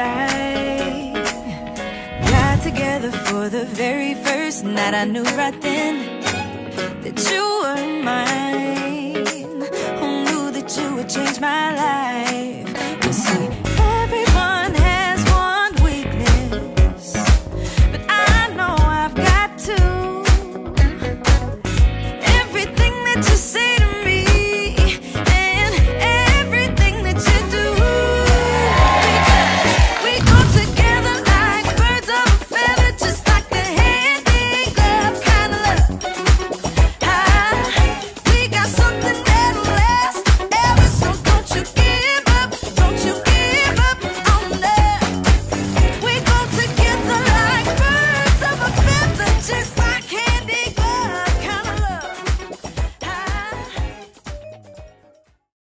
night. Got together for the very first night. I knew right then That you were mine. Who knew that you would change my life?